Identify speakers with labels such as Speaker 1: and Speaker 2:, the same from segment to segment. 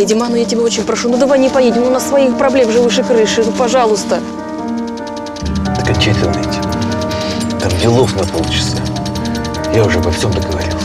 Speaker 1: поедем, а? Ну, я тебя очень прошу, ну давай не поедем, ну на своих проблем же выше крыши, ну пожалуйста.
Speaker 2: Так ныть? Там делов на полчаса. Я уже обо всем договорился.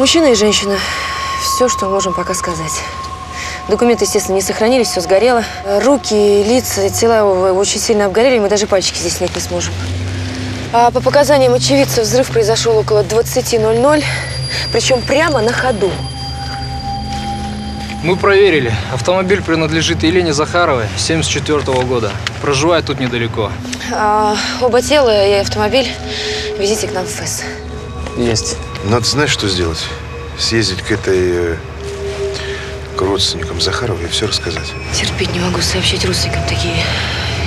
Speaker 1: Мужчина и женщина. Все, что можем пока сказать. Документы, естественно, не сохранились, все сгорело. Руки, лица, тела очень сильно обгорели, мы даже пальчики здесь снять не сможем. А по показаниям очевидца, взрыв произошел около 20.00, причем прямо на ходу.
Speaker 3: Мы проверили. Автомобиль принадлежит Елене Захаровой, 74 года. Проживает тут недалеко.
Speaker 1: А, оба тела и автомобиль везите к нам в ФЭС.
Speaker 3: Есть.
Speaker 4: Надо знать, что сделать. Съездить к этой... э, к родственникам Захаровой и все рассказать.
Speaker 1: Терпеть не могу сообщить родственникам такие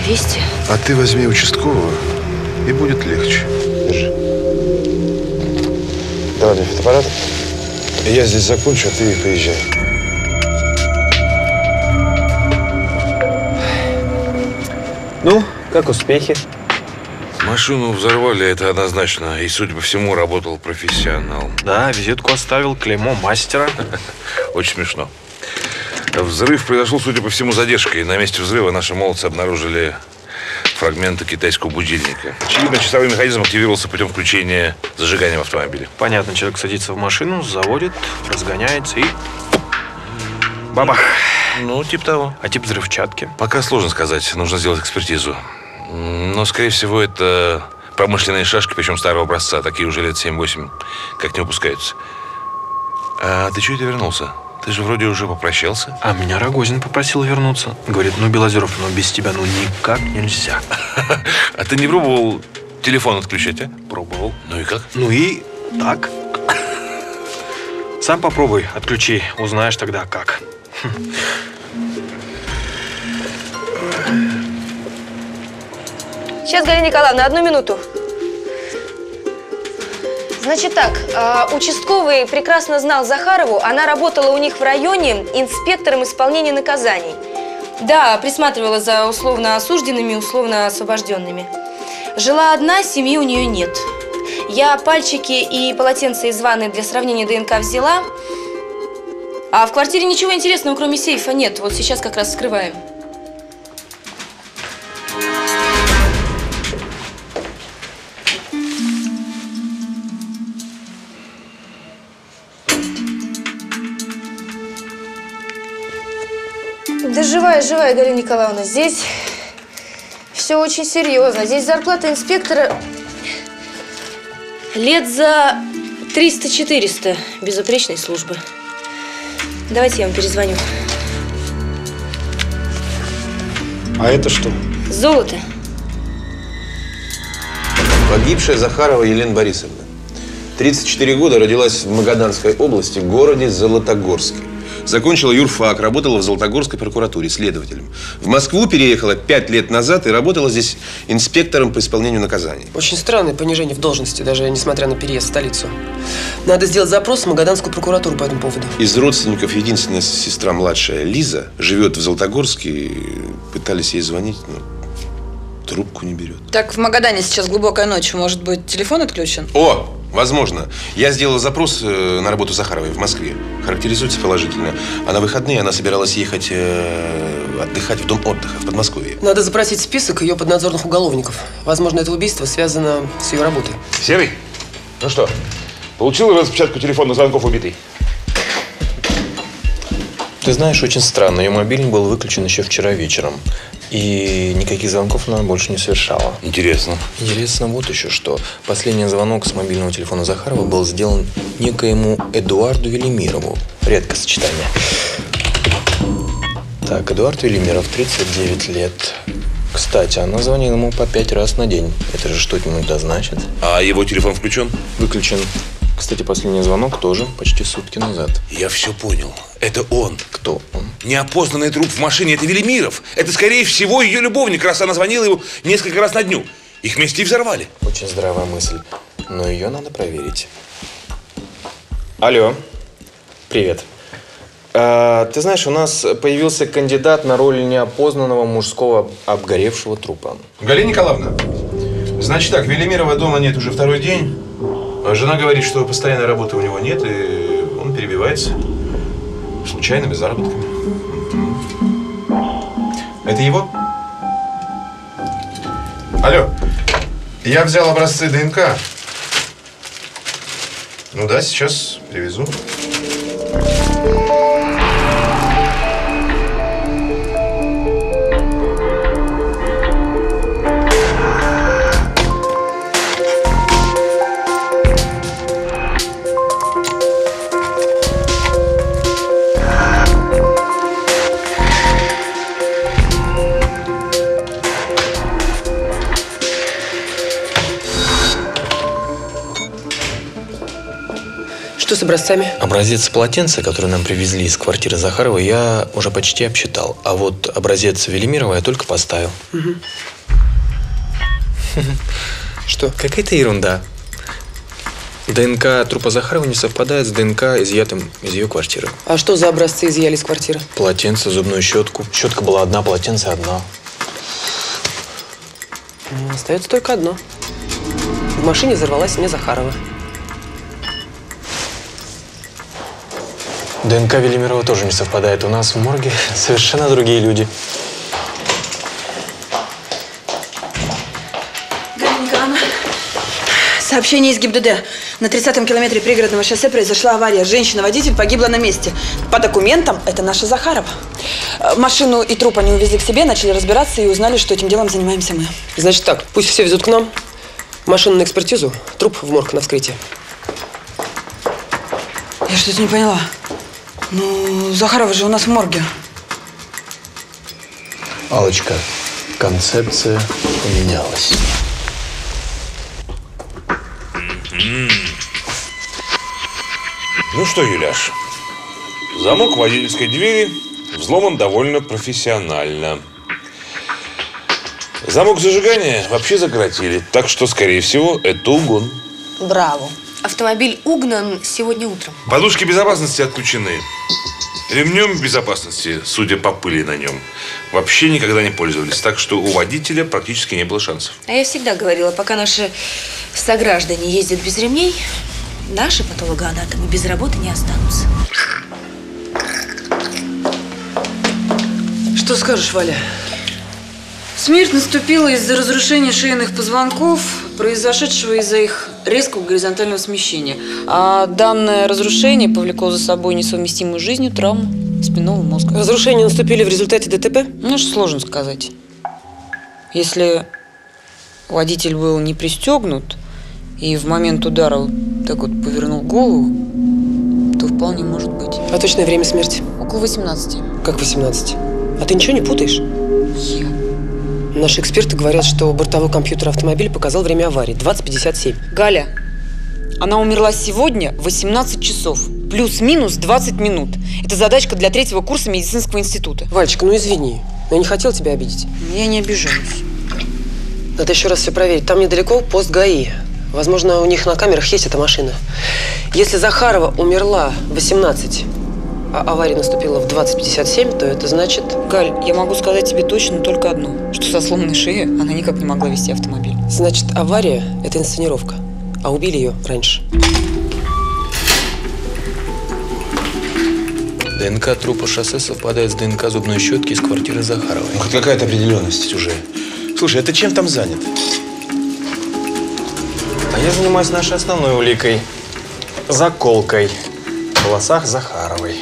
Speaker 1: вести.
Speaker 4: А ты возьми участкового, и будет легче. Держи. Давай мне фотоаппарат. Я здесь закончу, а ты поезжай.
Speaker 2: Ну, как успехи?
Speaker 5: Машину взорвали, это однозначно. И, судя по всему, работал профессионал.
Speaker 6: Да, визитку оставил, клеймо мастера.
Speaker 5: Очень смешно. Взрыв произошел, судя по всему, задержкой. На месте взрыва наши молодцы обнаружили фрагменты китайского будильника. Очевидно, часовой механизм активировался путем включения зажигания в автомобиле.
Speaker 6: Понятно, человек садится в машину, заводит, разгоняется и... Бабах.
Speaker 5: Ну, типа того.
Speaker 6: А тип взрывчатки?
Speaker 5: Пока сложно сказать, нужно сделать экспертизу. Но, скорее всего, это промышленные шашки, причем старого образца. Такие уже лет 7-8 как не выпускаются. А ты чего это вернулся? Ты же вроде уже попрощался.
Speaker 6: А меня Рогозин попросил вернуться. Говорит, ну, Белозеров, ну, без тебя ну никак нельзя.
Speaker 5: А ты не пробовал телефон отключать, а?
Speaker 6: Пробовал.
Speaker 5: Ну и как?
Speaker 6: Ну и так. Сам попробуй, отключи, узнаешь тогда как.
Speaker 1: Сейчас, Галина Николаевна, одну минуту. Значит так, а, участковый прекрасно знал Захарову, она работала у них в районе инспектором исполнения наказаний. Да, присматривала за условно осужденными, условно освобожденными. Жила одна, семьи у нее нет. Я пальчики и полотенце из ванны для сравнения ДНК взяла, а в квартире ничего интересного, кроме сейфа, нет. Вот сейчас как раз вскрываем. Живая, живая, Галина Николаевна. Здесь все очень серьезно. Здесь зарплата инспектора лет за 300-400 безупречной службы. Давайте я вам перезвоню.
Speaker 2: А это что?
Speaker 1: Золото.
Speaker 7: Погибшая Захарова Елена Борисовна. 34 года родилась в Магаданской области, городе Золотогорске. Закончила юрфак, работала в Золотогорской прокуратуре следователем. В Москву переехала пять лет назад и работала здесь инспектором по исполнению наказаний.
Speaker 8: Очень странное понижение в должности, даже несмотря на переезд в столицу. Надо сделать запрос в Магаданскую прокуратуру по этому поводу.
Speaker 7: Из родственников единственная сестра младшая Лиза живет в Золотогорске. Пытались ей звонить, но трубку не берет.
Speaker 9: Так в Магадане сейчас глубокая ночь. Может быть, телефон отключен?
Speaker 7: О, возможно. Я сделал запрос э, на работу Захаровой в Москве. Характеризуется положительно. А на выходные она собиралась ехать э, отдыхать в дом отдыха в Подмосковье.
Speaker 8: Надо запросить список ее поднадзорных уголовников. Возможно, это убийство связано с ее работой.
Speaker 5: Серый, ну что, получил распечатку телефонных звонков убитой?
Speaker 6: Ты знаешь, очень странно. Ее мобильник был выключен еще вчера вечером. И никаких звонков она больше не совершала.
Speaker 5: Интересно.
Speaker 6: Интересно вот еще что. Последний звонок с мобильного телефона Захарова был сделан некоему Эдуарду Велимирову. Редкое сочетание. Так, Эдуард Велимиров, 39 лет. Кстати, она звонила ему по пять раз на день. Это же что-нибудь да значит.
Speaker 5: А его телефон включен?
Speaker 6: Выключен. Кстати, последний звонок тоже почти сутки назад.
Speaker 5: Я все понял. Это он.
Speaker 6: Кто он?
Speaker 5: Неопознанный труп в машине – это Велимиров. Это, скорее всего, ее любовник, раз она звонила ему несколько раз на дню. Их вместе и взорвали.
Speaker 6: Очень здравая мысль. Но ее надо проверить. Алло. Привет. А, ты знаешь, у нас появился кандидат на роль неопознанного мужского обгоревшего трупа.
Speaker 4: Галина Николаевна, значит так, Велимирова дома нет уже второй день. А Жена говорит, что постоянной работы у него нет, и он перебивается случайными заработками. Это его? Алло, я взял образцы ДНК. Ну да, сейчас привезу.
Speaker 8: Образцами?
Speaker 6: Образец полотенца, который нам привезли из квартиры Захарова, я уже почти обсчитал. А вот образец Велимирова я только поставил.
Speaker 8: Что?
Speaker 6: Какая-то ерунда. ДНК трупа Захарова не совпадает с ДНК, изъятым из ее квартиры.
Speaker 8: А что за образцы изъяли из квартиры?
Speaker 6: Полотенце, зубную щетку. Щетка была одна, полотенце одна.
Speaker 8: Остается только одно. В машине взорвалась не Захарова.
Speaker 6: ДНК Велимирова тоже не совпадает. У нас в морге совершенно другие люди.
Speaker 9: Сообщение из ГИБДД. На 30-м километре пригородного шоссе произошла авария. Женщина-водитель погибла на месте. По документам это наша Захарова. Э, Машину и труп они увезли к себе, начали разбираться и узнали, что этим делом занимаемся мы.
Speaker 8: Значит так, пусть все везут к нам. Машину на экспертизу, труп в морг на вскрытие.
Speaker 9: Я что-то не поняла. Ну, Захарова же у нас в морге.
Speaker 6: Алочка, концепция поменялась.
Speaker 5: Ну что, Юляш, замок водительской двери взломан довольно профессионально. Замок зажигания вообще закоротили, так что, скорее всего, это угон.
Speaker 1: Браво. Автомобиль угнан сегодня утром.
Speaker 5: Подушки безопасности отключены. Ремнем безопасности, судя по пыли на нем, вообще никогда не пользовались, так что у водителя практически не было шансов.
Speaker 1: А я всегда говорила, пока наши сограждане ездят без ремней, наши патологоанатомы без работы не останутся.
Speaker 9: Что скажешь, Валя? Смерть наступила из-за разрушения шейных позвонков, произошедшего из-за их резкого горизонтального смещения. А данное разрушение повлекло за собой несовместимую жизнью травму спинного мозга.
Speaker 8: Разрушения наступили в результате ДТП?
Speaker 9: Ну, что сложно сказать. Если водитель был не пристегнут и в момент удара вот так вот повернул голову, то вполне может быть.
Speaker 8: А точное время смерти?
Speaker 9: Около 18.
Speaker 8: Как 18? А ты ничего не путаешь?
Speaker 9: Я.
Speaker 8: Наши эксперты говорят, что бортовой компьютер автомобиля показал время аварии 20.57.
Speaker 9: Галя, она умерла сегодня в 18 часов. Плюс-минус 20 минут. Это задачка для третьего курса медицинского института.
Speaker 8: Вальчик, ну извини. Я не хотел тебя обидеть.
Speaker 9: Я не обижаюсь.
Speaker 8: Надо еще раз все проверить. Там недалеко пост ГАИ. Возможно, у них на камерах есть эта машина. Если Захарова умерла в 18, а авария наступила в 20.57, то это значит...
Speaker 9: Галь, я могу сказать тебе точно только одно, что со сломанной шеей она никак не могла вести автомобиль.
Speaker 8: Значит, авария – это инсценировка. А убили ее раньше.
Speaker 6: ДНК трупа шоссе совпадает с ДНК зубной щетки из квартиры Захаровой.
Speaker 7: Ну, хоть какая-то определенность уже. Слушай, а ты чем там занят?
Speaker 6: А я занимаюсь нашей основной уликой. Заколкой. В волосах Захаровой.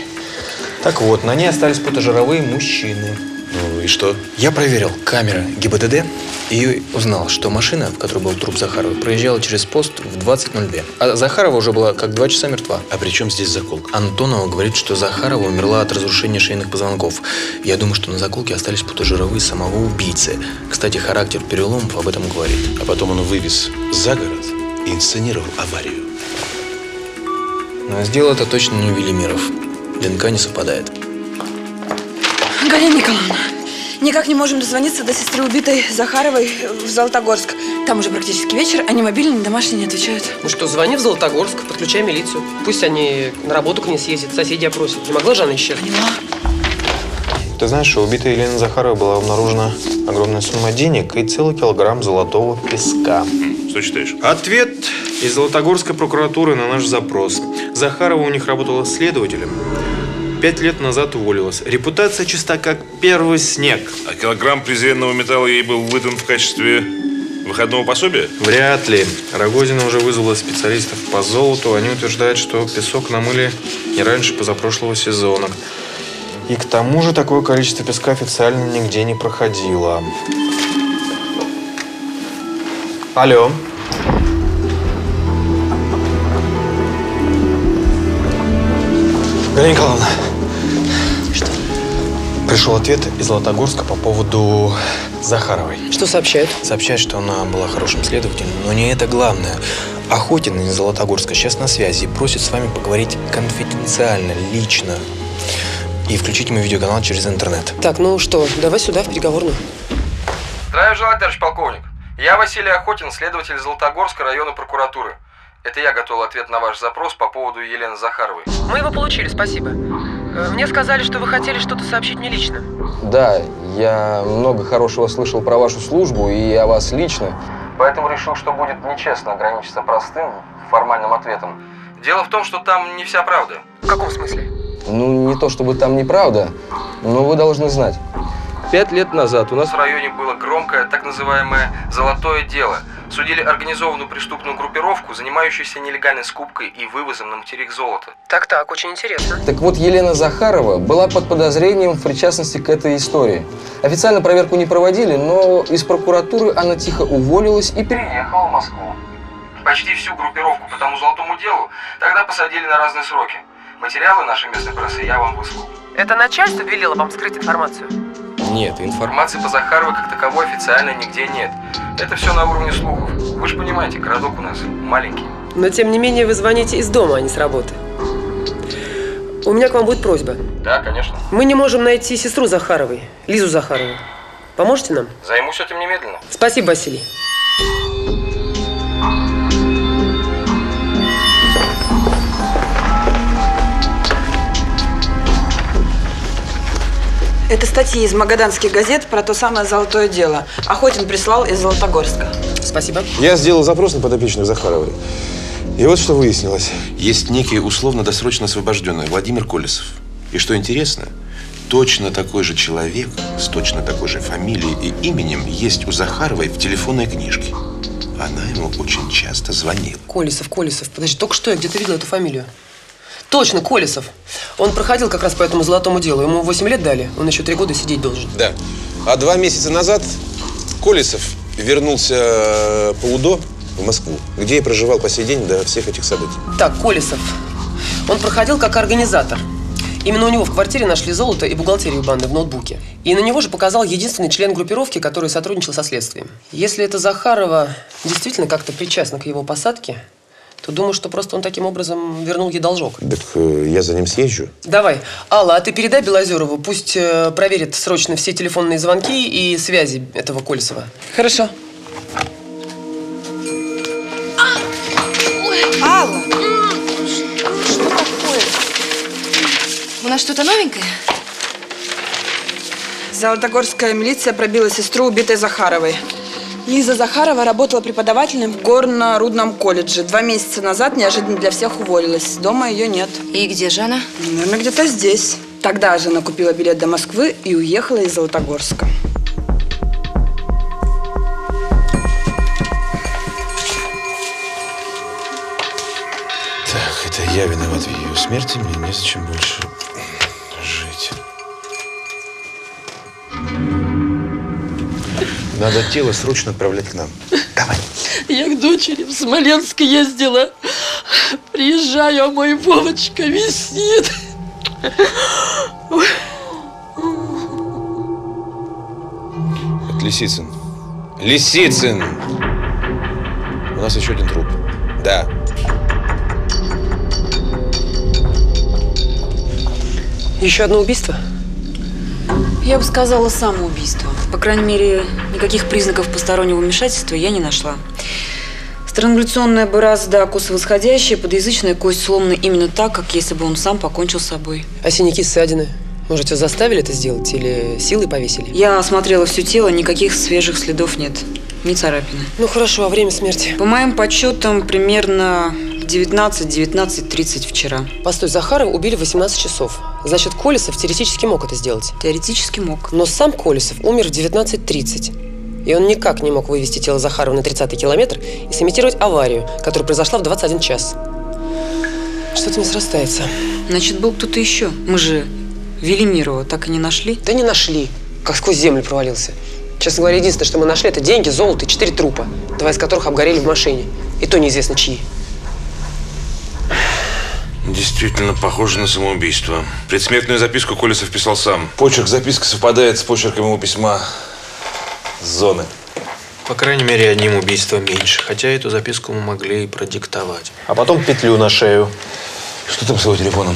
Speaker 6: Так вот, на ней остались потожировые мужчины.
Speaker 7: Ну и что?
Speaker 6: Я проверил камеры ГИБДД и узнал, что машина, в которой был труп Захаровой, проезжала через пост в 20.02. А Захарова уже была как два часа мертва.
Speaker 7: А при чем здесь заколка?
Speaker 6: Антонова говорит, что Захарова умерла от разрушения шейных позвонков. Я думаю, что на заколке остались потожировые самого убийцы. Кстати, характер переломов об этом говорит.
Speaker 7: А потом он вывез за город и инсценировал аварию.
Speaker 6: Но сделал это точно не Велимиров. ДНК не совпадает.
Speaker 9: Галина Николаевна, никак не можем дозвониться до сестры убитой Захаровой в Золотогорск. Там уже практически вечер, а ни мобильный, ни домашний не отвечают.
Speaker 8: Ну что, звони в Золотогорск, подключай милицию. Пусть они на работу к ней съездят, соседи опросят. Не могла же она исчезнуть?
Speaker 9: Поняла.
Speaker 6: Ты знаешь, что у убитой Елены Захаровой была обнаружена огромная сумма денег и целый килограмм золотого песка.
Speaker 5: Что читаешь?
Speaker 6: Ответ из Золотогорской прокуратуры на наш запрос. Захарова у них работала следователем. Пять лет назад уволилась. Репутация чиста, как первый снег.
Speaker 5: А килограмм презренного металла ей был выдан в качестве выходного пособия?
Speaker 6: Вряд ли. Рогозина уже вызвала специалистов по золоту. Они утверждают, что песок намыли не раньше позапрошлого сезона. И к тому же такое количество песка официально нигде не проходило. Алло. Галина Николаевна. Что? Пришел ответ из Золотогорска по поводу Захаровой.
Speaker 8: Что сообщают?
Speaker 6: Сообщает, что она была хорошим следователем, но не это главное. Охотин из Золотогорска сейчас на связи и просит с вами поговорить конфиденциально, лично. И включить ему видеоканал через интернет.
Speaker 8: Так, ну что, давай сюда, в переговорную.
Speaker 3: Здравия желаю, товарищ полковник. Я Василий Охотин, следователь Золотогорска района прокуратуры. Это я готовил ответ на ваш запрос по поводу Елены Захаровой.
Speaker 8: Мы его получили, спасибо. Э, Мне сказали, что вы хотели что-то сообщить мне лично.
Speaker 3: Да, я много хорошего слышал про вашу службу и о вас лично. Поэтому решил, что будет нечестно ограничиться простым, формальным ответом. Дело в том, что там не вся правда.
Speaker 8: В каком смысле?
Speaker 3: Ну, не то чтобы там неправда, но вы должны знать. Пять лет назад у нас в районе было громкое так называемое «золотое дело». Судили организованную преступную группировку, занимающуюся нелегальной скупкой и вывозом на материк золота.
Speaker 8: Так-так, очень интересно.
Speaker 3: Так вот, Елена Захарова была под подозрением в причастности к этой истории. Официально проверку не проводили, но из прокуратуры она тихо уволилась и переехала в Москву. Почти всю группировку по тому золотому делу тогда посадили на разные сроки. Материалы нашей местной прессы я вам выслал.
Speaker 8: Это начальство велело вам скрыть информацию?
Speaker 3: Нет, информации по Захаровой как таковой официально нигде нет. Это все на уровне слухов. Вы же понимаете, городок у нас маленький.
Speaker 8: Но тем не менее вы звоните из дома, а не с работы. У меня к вам будет просьба.
Speaker 3: Да, конечно.
Speaker 8: Мы не можем найти сестру Захаровой, Лизу Захарову. Поможете нам?
Speaker 3: Займусь этим немедленно.
Speaker 8: Спасибо, Василий.
Speaker 9: Это статьи из магаданских газет про то самое золотое дело. Охотин прислал из Золотогорска.
Speaker 8: Спасибо.
Speaker 7: Я сделал запрос на подопечных Захаровой. И вот что выяснилось. Есть некий условно-досрочно освобожденный Владимир Колесов. И что интересно, точно такой же человек с точно такой же фамилией и именем есть у Захаровой в телефонной книжке. Она ему очень часто звонила.
Speaker 8: Колесов, Колесов. Подожди, только что я где-то видела эту фамилию. Точно, Колесов. Он проходил как раз по этому золотому делу. Ему 8 лет дали. Он еще три года сидеть должен.
Speaker 7: Да. А два месяца назад Колесов вернулся э, по УДО в Москву, где и проживал по сей день до всех этих событий.
Speaker 8: Так, Колесов. Он проходил как организатор. Именно у него в квартире нашли золото и бухгалтерию банды в ноутбуке. И на него же показал единственный член группировки, который сотрудничал со следствием. Если это Захарова действительно как-то причастна к его посадке, то думаю, что просто он таким образом вернул ей должок.
Speaker 7: Так э, я за ним съезжу.
Speaker 8: Давай. Алла, а ты передай Белозерову, пусть э, проверит срочно все телефонные звонки и связи этого Колесова.
Speaker 9: Хорошо. Алла!
Speaker 1: Что такое? У нас что-то новенькое?
Speaker 9: Золотогорская милиция пробила сестру убитой Захаровой. Лиза Захарова работала преподавателем в горно-рудном колледже. Два месяца назад неожиданно для всех уволилась. Дома ее нет.
Speaker 1: И где же она?
Speaker 9: Наверное, где-то здесь. Тогда же она купила билет до Москвы и уехала из Золотогорска.
Speaker 4: Так, это я виноват в ее смерти, мне незачем больше Надо тело срочно отправлять к нам. Давай.
Speaker 10: Я к дочери в Смоленск ездила. Приезжаю, а мой Вовочка висит.
Speaker 4: Это Лисицын. Лисицын! У нас еще один труп. Да.
Speaker 8: Еще одно убийство?
Speaker 9: Я бы сказала самоубийство. По крайней мере, никаких признаков постороннего вмешательства я не нашла. Странгуляционная борозда косовосходящая, подъязычная кость сломана именно так, как если бы он сам покончил с собой.
Speaker 8: А синяки, ссадины? Может, тебя заставили это сделать или силой повесили?
Speaker 9: Я осмотрела все тело, никаких свежих следов нет. Ни царапины.
Speaker 8: Ну хорошо, а время смерти?
Speaker 9: По моим подсчетам, примерно 19-19.30 вчера.
Speaker 8: Постой, Захарова убили в 18 часов. Значит, Колесов теоретически мог это сделать.
Speaker 9: Теоретически мог.
Speaker 8: Но сам Колесов умер в 19.30. И он никак не мог вывести тело Захарова на 30-й километр и сымитировать аварию, которая произошла в 21 час. Что-то не срастается.
Speaker 9: Значит, был кто-то еще. Мы же Велимирова так и не нашли.
Speaker 8: Да не нашли. Как сквозь землю провалился. Честно говоря, единственное, что мы нашли, это деньги, золото и четыре трупа, два из которых обгорели в машине. И то неизвестно чьи.
Speaker 5: Действительно похоже на самоубийство. Предсмертную записку Колесов писал сам.
Speaker 4: Почерк записки совпадает с почерком его письма с зоны.
Speaker 6: По крайней мере, одним убийством меньше. Хотя эту записку мы могли и продиктовать.
Speaker 11: А потом петлю на шею.
Speaker 4: Что там с его телефоном?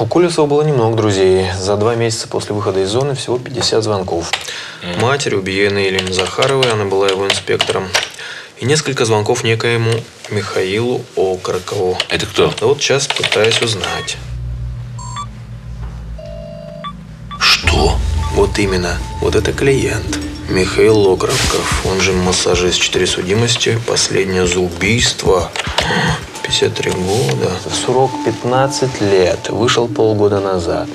Speaker 6: У Колесова было немного друзей. За два месяца после выхода из зоны всего 50 звонков. Матери убиенной Елены Захаровой, она была его инспектором. И несколько звонков некоему Михаилу Окрокову.
Speaker 5: Это кто?
Speaker 6: Да вот сейчас пытаюсь узнать.
Speaker 5: Что?
Speaker 6: Вот именно. Вот это клиент. Михаил Окроков, он же массажист 4 судимости, последнее за убийство. 53 года.
Speaker 11: Срок 15 лет. Вышел полгода назад.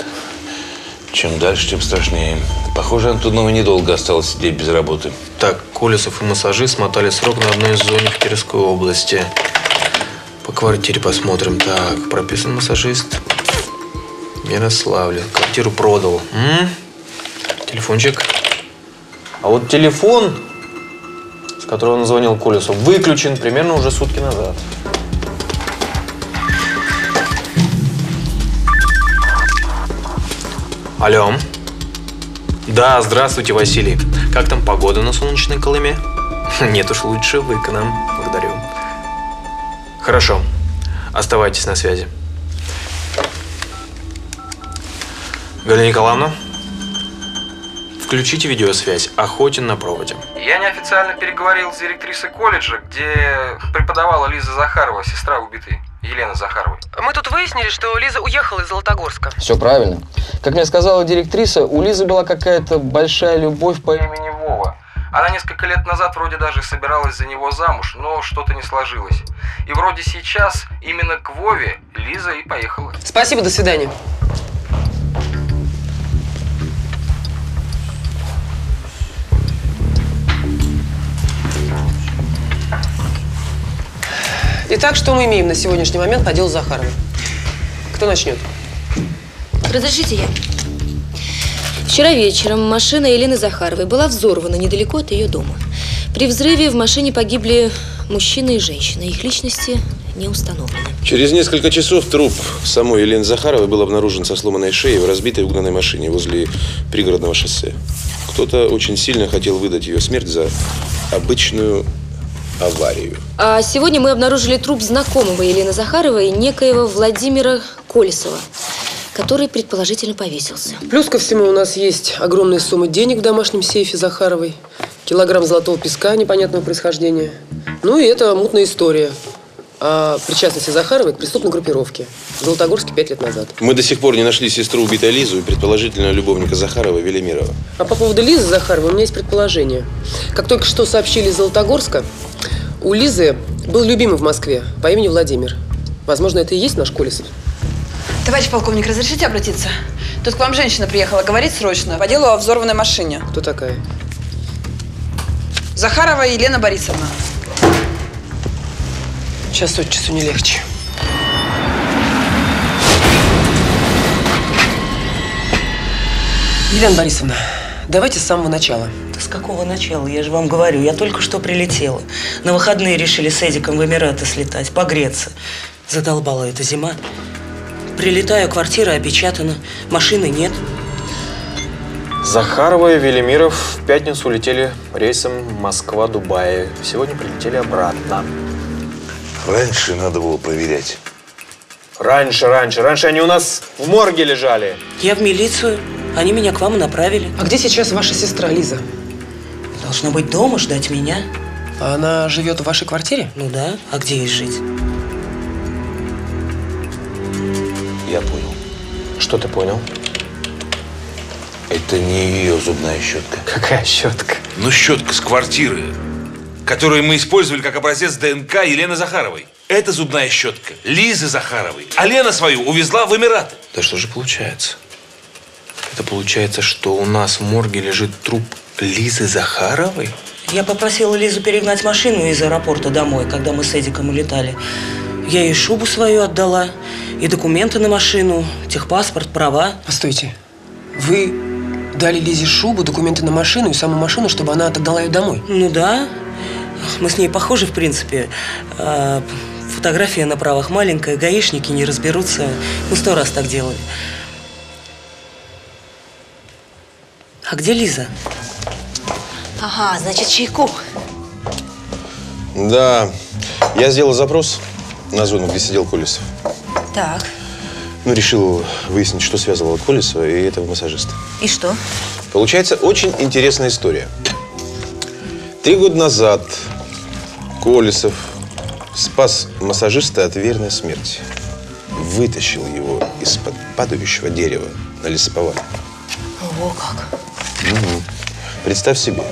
Speaker 5: Чем дальше, тем страшнее. Похоже, Антонову недолго осталось сидеть без работы.
Speaker 6: Так, Колесов и массажист смотали срок на одной из зон в Кировской области. По квартире посмотрим. Так, прописан массажист. Ярославле. Квартиру продал. М? Телефончик.
Speaker 11: А вот телефон, с которого он звонил Колесу, выключен примерно уже сутки назад.
Speaker 6: Алло. Да, здравствуйте, Василий. Как там погода на солнечной Колыме? Нет уж, лучше вы к нам. Благодарю. Хорошо. Оставайтесь на связи. Галина Николаевна, включите видеосвязь. Охотин на проводе.
Speaker 3: Я неофициально переговорил с директрисой колледжа, где преподавала Лиза Захарова, сестра убитой Елены Захаровой.
Speaker 8: Мы тут выяснили, что Лиза уехала из Золотогорска.
Speaker 3: Все правильно. Как мне сказала директриса, у Лизы была какая-то большая любовь по имени Вова. Она несколько лет назад вроде даже собиралась за него замуж, но что-то не сложилось. И вроде сейчас именно к Вове Лиза и поехала.
Speaker 8: Спасибо, до свидания. Итак, что мы имеем на сегодняшний момент по делу Захарова? Кто начнет?
Speaker 1: Разрешите я? Вчера вечером машина Елены Захаровой была взорвана недалеко от ее дома. При взрыве в машине погибли мужчина и женщина. Их личности не установлены.
Speaker 7: Через несколько часов труп самой Елены Захаровой был обнаружен со сломанной шеей в разбитой угнанной машине возле пригородного шоссе. Кто-то очень сильно хотел выдать ее смерть за обычную аварию.
Speaker 1: А сегодня мы обнаружили труп знакомого Елены Захаровой, некоего Владимира Колесова, который предположительно повесился.
Speaker 8: Плюс ко всему у нас есть огромная сумма денег в домашнем сейфе Захаровой, килограмм золотого песка непонятного происхождения. Ну и это мутная история о причастности Захаровой к преступной группировке в Золотогорске пять лет назад.
Speaker 7: Мы до сих пор не нашли сестру убитой Лизу и предположительно любовника Захарова Велимирова.
Speaker 8: А по поводу Лизы Захаровой у меня есть предположение. Как только что сообщили из Золотогорска, у Лизы был любимый в Москве по имени Владимир. Возможно, это и есть наш Колесов.
Speaker 9: Товарищ полковник, разрешите обратиться? Тут к вам женщина приехала, говорит срочно, по делу о взорванной машине.
Speaker 8: Кто такая?
Speaker 9: Захарова Елена Борисовна.
Speaker 8: Час от часу не легче. Елена Борисовна, давайте с самого начала.
Speaker 12: Да с какого начала? Я же вам говорю, я только что прилетела. На выходные решили с Эдиком в Эмираты слетать, погреться. Задолбала эта зима. Прилетаю, квартира опечатана, машины нет.
Speaker 6: Захарова и Велимиров в пятницу улетели рейсом Москва-Дубай. Сегодня прилетели обратно.
Speaker 7: Раньше надо было проверять.
Speaker 6: Раньше, раньше. Раньше они у нас в морге лежали.
Speaker 12: Я в милицию. Они меня к вам и направили.
Speaker 8: А где сейчас ваша сестра Лиза?
Speaker 12: Должна быть дома, ждать меня.
Speaker 8: А она живет в вашей квартире?
Speaker 12: Ну да. А где ей жить?
Speaker 7: Я понял.
Speaker 6: Что ты понял?
Speaker 7: Это не ее зубная щетка.
Speaker 6: Какая щетка?
Speaker 5: Ну, щетка с квартиры, которую мы использовали как образец ДНК Елены Захаровой. Это зубная щетка Лизы Захаровой. А Лена свою увезла в Эмираты.
Speaker 6: Да что же получается? Это получается, что у нас в морге лежит труп Лизы Захаровой?
Speaker 12: Я попросила Лизу перегнать машину из аэропорта домой, когда мы с Эдиком улетали. Я ей шубу свою отдала, и документы на машину, техпаспорт, права.
Speaker 8: Постойте. Вы дали Лизе шубу, документы на машину и саму машину, чтобы она отдала ее домой?
Speaker 12: Ну да. Мы с ней похожи, в принципе. А, фотография на правах маленькая, гаишники не разберутся. Мы сто раз так делали. А где Лиза?
Speaker 1: Ага, значит, чайку.
Speaker 7: Да, я сделал запрос на зону, где сидел Колесов.
Speaker 1: Так,
Speaker 7: Ну, решил выяснить, что связывало Колесова и этого массажиста.
Speaker 1: и что?
Speaker 7: Получается очень интересная история. Три года назад Колесов спас массажиста от верной смерти. Вытащил его из-под падающего дерева на лесоповале.
Speaker 1: О, как.
Speaker 7: Мгм. Представь себе.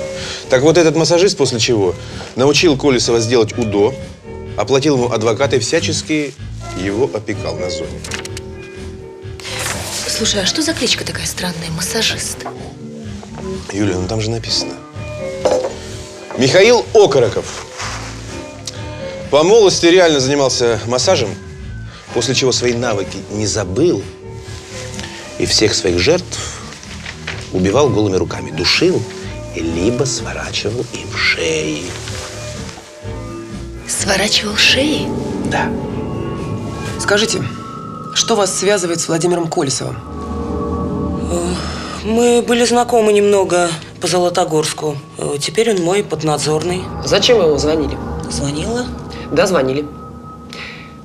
Speaker 7: Так вот этот массажист после чего научил Колесова сделать УДО, оплатил ему адвоката и всячески его опекал на зоне.
Speaker 1: Слушай, а что за кличка такая странная? Массажист.
Speaker 7: Юля, ну там же написано. Михаил Окороков. По молодости реально занимался массажем, после чего свои навыки не забыл и всех своих жертв убивал голыми руками, душил и либо сворачивал им шеи.
Speaker 1: Сворачивал шеи?
Speaker 7: Да.
Speaker 8: Скажите, что вас связывает с Владимиром Колесовым?
Speaker 12: Мы были знакомы немного по Золотогорску. Э, Теперь он мой поднадзорный.
Speaker 8: Зачем вы его звонили?
Speaker 12: Звонила?
Speaker 8: Да, звонили.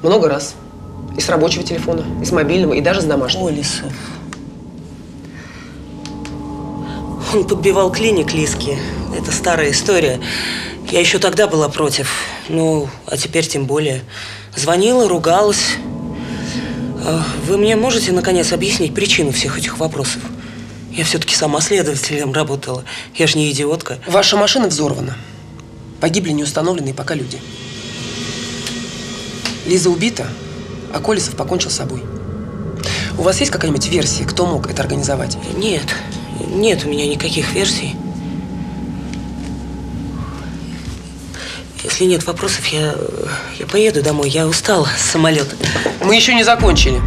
Speaker 8: Много раз. И с рабочего телефона, и с мобильного, и даже с домашнего.
Speaker 12: Колесов. Он подбивал клиник Лиски. Это старая история. Я еще тогда была против. Ну, а теперь тем более. Звонила, ругалась. А Вы мне можете, наконец, объяснить причину всех этих вопросов? Я все-таки сама следователем работала. Я же не идиотка.
Speaker 8: Ваша машина взорвана. Погибли неустановленные пока люди. Лиза убита, а Колесов покончил с собой. У вас есть какая-нибудь версия, кто мог это организовать?
Speaker 12: Нет, нет у меня никаких версий. Если нет вопросов, я, я поеду домой. Я устала с самолета.
Speaker 8: Мы еще не закончили.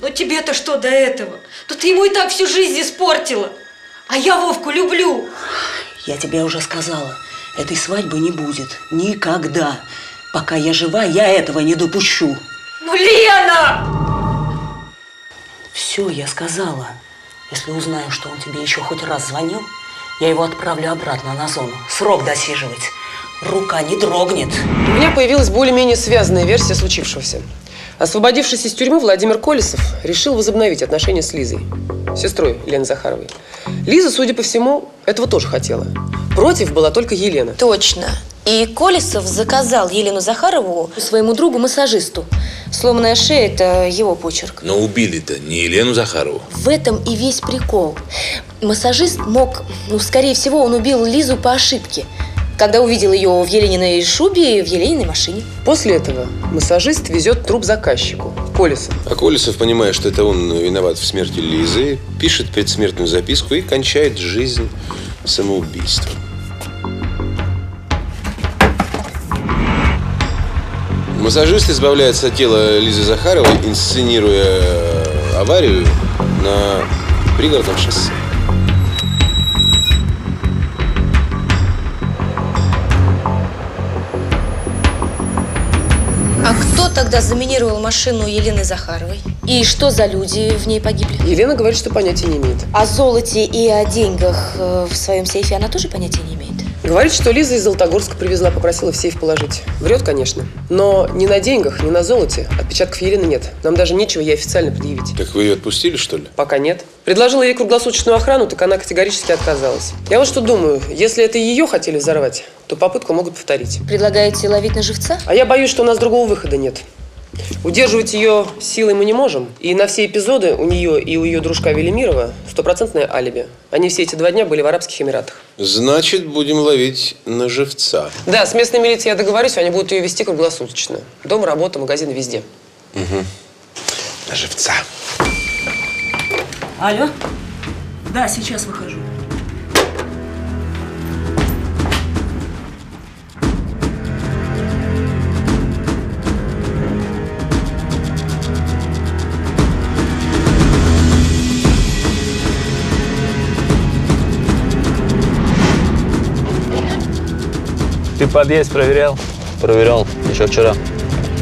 Speaker 1: Ну тебе-то что до этого? Ну ты ему и так всю жизнь испортила. А я Вовку люблю.
Speaker 12: Я тебе уже сказала, этой свадьбы не будет. Никогда. Пока я жива, я этого не допущу.
Speaker 1: Ну, Лена!
Speaker 12: Все, я сказала. Если узнаю, что он тебе еще хоть раз звонил, Я его отправлю обратно на зону. Срок досиживать. Рука не дрогнет.
Speaker 8: У меня появилась более-менее связанная версия случившегося. Освободившись из тюрьмы, Владимир Колесов решил возобновить отношения с Лизой, сестрой Лены Захаровой. Лиза, судя по всему, этого тоже хотела. Против была только Елена.
Speaker 1: Точно. И Колесов заказал Елену Захарову своему другу-массажисту. Сломанная шея – это его почерк.
Speaker 5: Но убили-то не Елену Захарову.
Speaker 1: В этом и весь прикол. Массажист мог, ну, скорее всего, он убил Лизу по ошибке, когда увидел ее в Елениной шубе и в Елениной машине.
Speaker 8: После этого массажист везет труп заказчику, Колесов.
Speaker 7: А Колесов, понимая, что это он виноват в смерти Лизы, пишет предсмертную записку и кончает жизнь самоубийством. Массажист избавляется от тела Лизы Захаровой, инсценируя э, аварию на пригородном шоссе.
Speaker 1: А кто тогда заминировал машину Елены Захаровой? И что за люди в ней погибли?
Speaker 8: Елена говорит, что понятия не имеет.
Speaker 1: О золоте и о деньгах э, в своем сейфе она тоже понятия не имеет?
Speaker 8: Говорит, что Лиза из Золотогорска привезла, попросила в сейф положить. Врет, конечно. Но ни на деньгах, ни на золоте отпечатков Елены нет. Нам даже нечего ей официально предъявить.
Speaker 7: Так вы ее отпустили, что ли?
Speaker 8: Пока нет. Предложила ей круглосуточную охрану, так она категорически отказалась. Я вот что думаю, если это ее хотели взорвать, то попытку могут повторить.
Speaker 1: Предлагаете ловить на живца?
Speaker 8: А я боюсь, что у нас другого выхода нет. Удерживать ее силой мы не можем. И на все эпизоды у нее и у ее дружка Велимирова стопроцентное алиби. Они все эти два дня были в Арабских Эмиратах.
Speaker 7: Значит, будем ловить на живца.
Speaker 8: Да, с местной милицией я договорюсь, они будут ее вести круглосуточно. Дом, работа, магазин, везде.
Speaker 7: Угу. На живца.
Speaker 12: Алло? Да, сейчас выхожу.
Speaker 13: Ты подъезд проверял?
Speaker 11: Проверял. Еще вчера.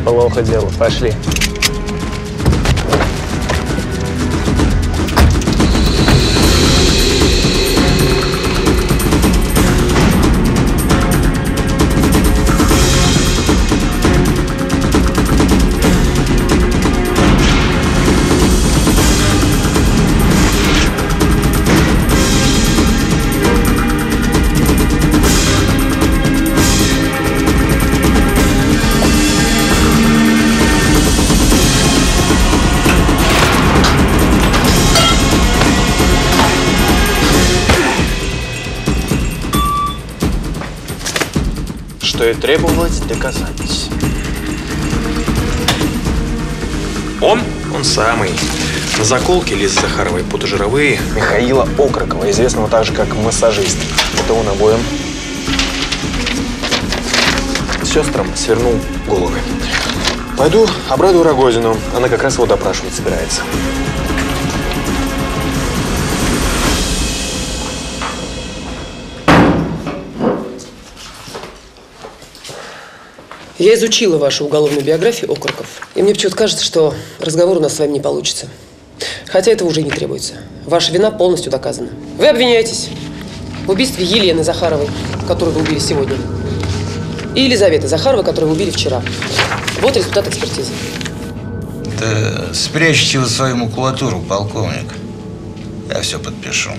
Speaker 13: Плохо дело. Пошли.
Speaker 11: Требовалось доказать. Он? Он самый. На заколке Лизы Захаровой путожировые.
Speaker 13: Михаила Окрокова, известного также как массажист. Это он обоим.
Speaker 11: Сестрам свернул головы. Пойду обрадую Рогозину. Она как раз его допрашивать собирается.
Speaker 8: Я изучила вашу уголовную биографию, Окурков. И мне почему-то кажется, что разговор у нас с вами не получится. Хотя этого уже не требуется. Ваша вина полностью доказана. Вы обвиняетесь в убийстве Елены Захаровой, которую вы убили сегодня, и Елизаветы Захаровой, которую вы убили вчера. Вот результат экспертизы.
Speaker 14: Да спрячьте вы свою макулатуру, полковник. Я все подпишу.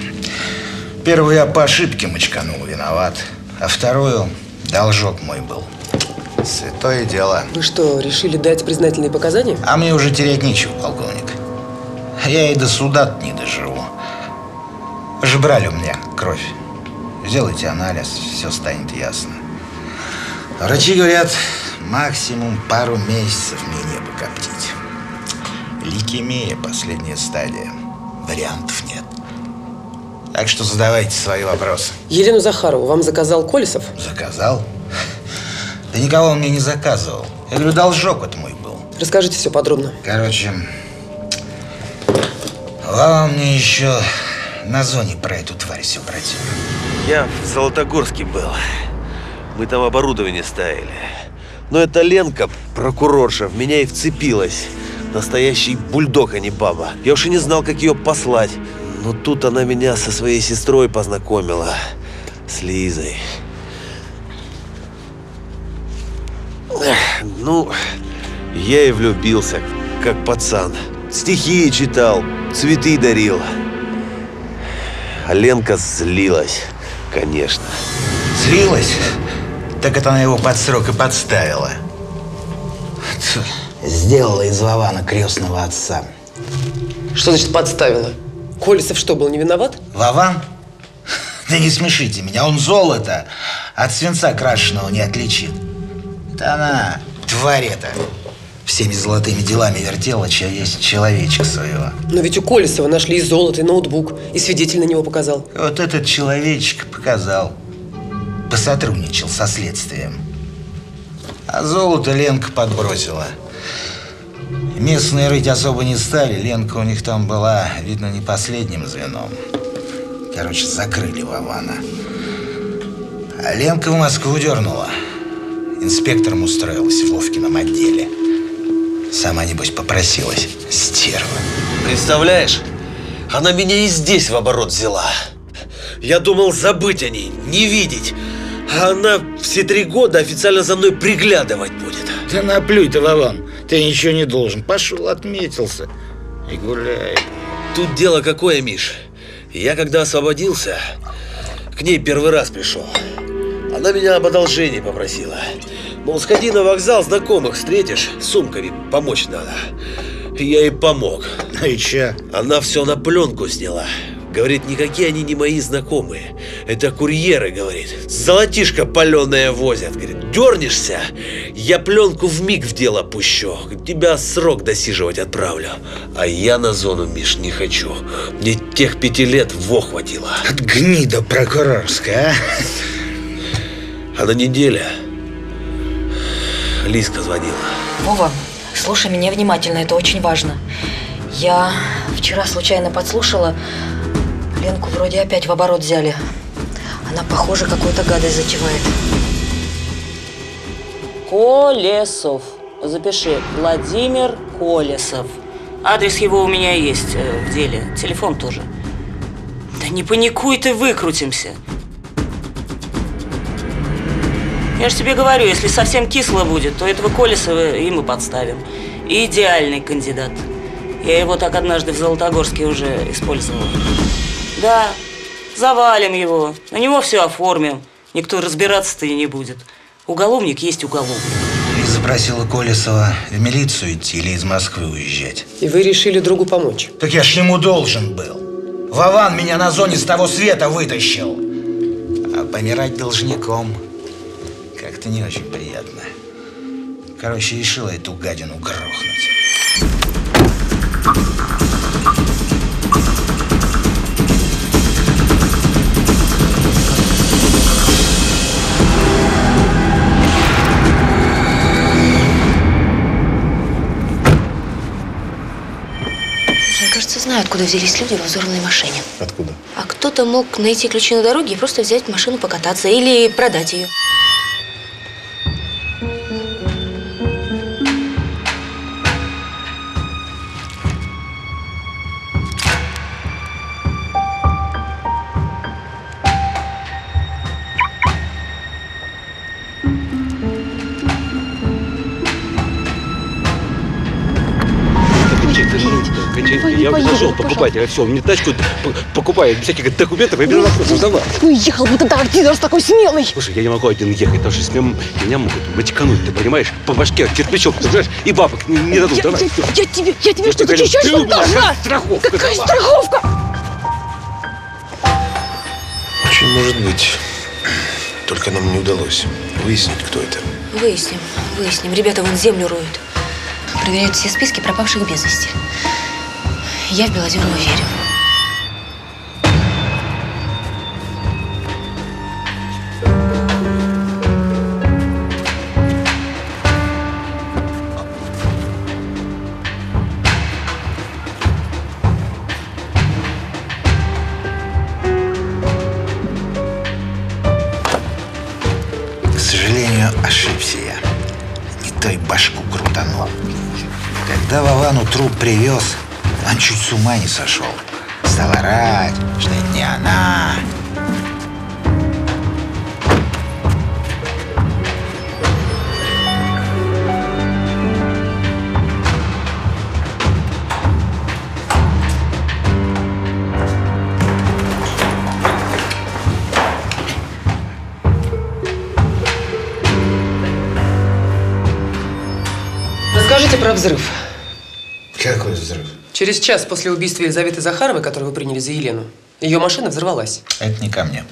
Speaker 14: Первую я по ошибке мочканул, виноват. А вторую должок мой был. Святое дело.
Speaker 8: Вы что, решили дать признательные показания?
Speaker 14: А мне уже терять нечего, полковник. Я и до суда не доживу. Вы же брали у меня кровь. Сделайте анализ, все станет ясно. Врачи говорят, максимум пару месяцев мне небо коптить. Лейкемия – последняя стадия. Вариантов нет. Так что задавайте свои вопросы.
Speaker 8: Елену Захарову вам заказал Колесов?
Speaker 14: Заказал? Да никого он мне не заказывал. Я говорю, должок это мой был.
Speaker 8: Расскажите все подробно.
Speaker 14: Короче, Лава мне еще на зоне про эту тварь все против.
Speaker 15: Я в Золотогорске был. Мы там оборудование ставили. Но эта Ленка, прокурорша, в меня и вцепилась. Настоящий бульдог, а не баба. Я уж и не знал, как ее послать. Но тут она меня со своей сестрой познакомила. С Лизой. Ну, я и влюбился, как пацан. Стихи читал, цветы дарил. А Ленка злилась, конечно.
Speaker 14: Злилась? Так это она его под срок и подставила. Сделала из Вована крестного отца.
Speaker 8: Что значит подставила? Колесов что, был не виноват?
Speaker 14: Вован? Да не смешите меня, он золото от свинца крашеного не отличит. Да она, тварь эта, всеми золотыми делами вертела, чья есть человечек своего.
Speaker 8: Но ведь у Колесова нашли и золото, и ноутбук, и свидетель на него показал.
Speaker 14: Вот этот человечек показал. Посотрудничал со следствием. А золото Ленка подбросила. Местные рыть особо не стали. Ленка у них там была, видно, не последним звеном. Короче, закрыли Вована. А Ленка в Москву дернула. Инспектором устроилась в Вовкином отделе. Сама, небось, попросилась. Стерва.
Speaker 15: Представляешь? Она меня и здесь в оборот взяла. Я думал забыть о ней, не видеть. А она все три года официально за мной приглядывать будет.
Speaker 14: Да наплюй ты, Вован. Ты ничего не должен. Пошел, отметился. И гуляй.
Speaker 15: Тут дело какое, Миш. Я когда освободился, к ней первый раз пришел. Она меня об одолжении попросила. Мол, сходи на вокзал, знакомых встретишь, сумками помочь надо. Я ей помог.
Speaker 14: Ну и че?
Speaker 15: Она все на пленку сняла. Говорит, никакие они не мои знакомые. Это курьеры, говорит. Золотишко паленое возят. Говорит, дернешься, я пленку в миг в дело пущу. Тебя срок досиживать отправлю. А я на зону, Миш, не хочу. Мне тех пяти лет во хватило.
Speaker 14: От гнида прокурорская, а?
Speaker 15: А на неделе Лизка звонила.
Speaker 16: Вова, слушай меня внимательно, это очень важно. Я вчера случайно подслушала. Ленку вроде опять в оборот взяли. Она, похоже, какую-то гадость затевает.
Speaker 12: Колесов. Запиши. Владимир Колесов. Адрес его у меня есть э, в деле. Телефон тоже. Да не паникуй ты, выкрутимся. Я же тебе говорю, если совсем кисло будет, то этого Колесова и мы подставим. Идеальный кандидат. Я его так однажды в Золотогорске уже использовала. Да, завалим его. На него все оформим. Никто разбираться-то и не будет. Уголовник есть уголовник.
Speaker 14: И запросила Колесова в милицию идти или из Москвы уезжать.
Speaker 8: И вы решили другу помочь.
Speaker 14: Так я ж ему должен был. Вован меня на зоне с того света вытащил. А помирать должником как-то не очень приятно. Короче, решила эту гадину грохнуть.
Speaker 1: Я, кажется, знаю, откуда взялись люди в взорванной машине.
Speaker 2: Откуда?
Speaker 1: А кто-то мог найти ключи на дороге и просто взять машину покататься или продать ее.
Speaker 2: Я нашел покупателя, все, мне тачку покупает, без всяких документов, я без вопросов, давай.
Speaker 17: Ну ехал бы ты так, пидор такой смелый.
Speaker 2: Слушай, я не могу один ехать, потому что с ним меня могут матикануть, ты понимаешь? По башке кирпичом, ты знаешь, и бабок не, не дадут,
Speaker 17: Я,
Speaker 2: давай.
Speaker 17: я- я тебе, я тебе что-то
Speaker 2: ты у меня
Speaker 17: должна.
Speaker 2: страховка,
Speaker 17: Какая
Speaker 2: давай.
Speaker 17: страховка?
Speaker 7: Очень может быть. Только нам не удалось выяснить, кто это.
Speaker 1: Выясним, выясним. Ребята вон землю роют. Проверяют все списки пропавших без вести. Я в Белозерова верю.
Speaker 14: Привез, он чуть с ума не сошел. стал орать, что это не она.
Speaker 8: Расскажите про взрыв.
Speaker 14: Какой взрыв?
Speaker 8: Через час после убийства Елизаветы Захаровой, которую вы приняли за Елену, ее машина взорвалась.
Speaker 14: Это не ко мне.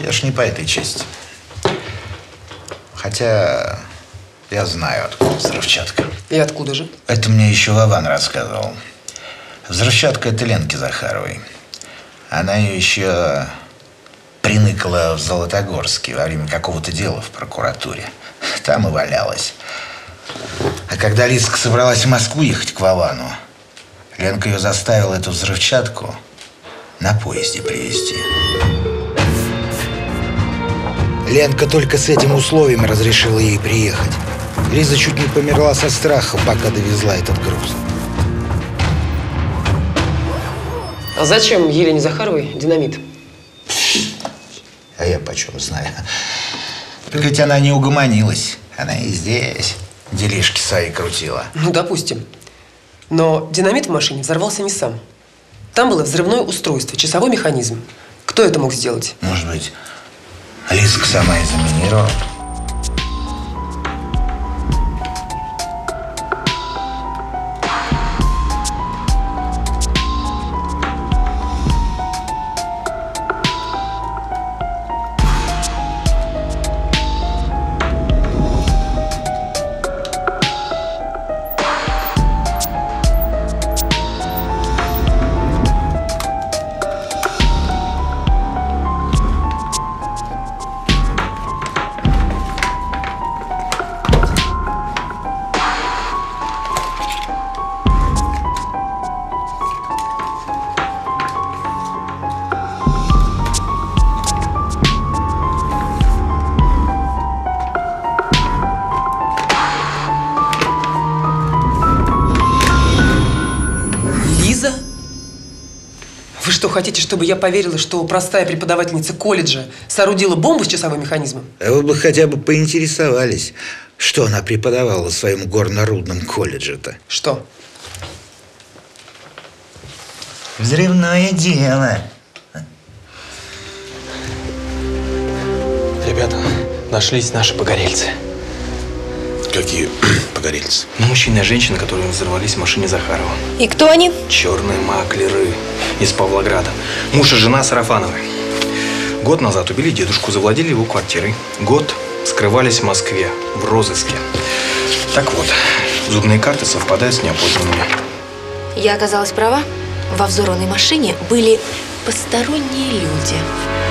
Speaker 14: Я ж не по этой части. Хотя я знаю, откуда взрывчатка.
Speaker 8: И откуда же?
Speaker 14: Это мне еще Вован рассказывал. Взрывчатка это Ленки Захаровой. Она ее еще приныкала в Золотогорске во время какого-то дела в прокуратуре. Там и валялась. А когда Лиска собралась в Москву ехать к Вовану, Ленка ее заставила эту взрывчатку на поезде привезти. Ленка только с этим условием разрешила ей приехать. Лиза чуть не померла со страха, пока довезла этот груз.
Speaker 8: А зачем Елене Захаровой динамит?
Speaker 14: А я почем знаю. Так ведь она не угомонилась. Она и здесь делишки свои крутила.
Speaker 8: Ну, допустим. Но динамит в машине взорвался не сам. Там было взрывное устройство, часовой механизм. Кто это мог сделать?
Speaker 14: Может быть, Лизка сама и?
Speaker 8: Что, хотите, чтобы я поверила, что простая преподавательница колледжа соорудила бомбу с часовым механизмом?
Speaker 14: А вы бы хотя бы поинтересовались, что она преподавала в своем горно-рудном колледже-то.
Speaker 8: Что?
Speaker 14: Взрывное дело.
Speaker 6: Ребята, нашлись наши погорельцы.
Speaker 18: Какие погорельцы?
Speaker 6: Ну, мужчина и женщина, которые взорвались в машине Захарова.
Speaker 1: И кто они?
Speaker 6: Черные маклеры из Павлограда. Муж и жена Сарафановы. Год назад убили дедушку, завладели его квартирой. Год скрывались в Москве, в розыске. Так вот, зубные карты совпадают с неопознанными.
Speaker 1: Я оказалась права. Во взорванной машине были посторонние люди.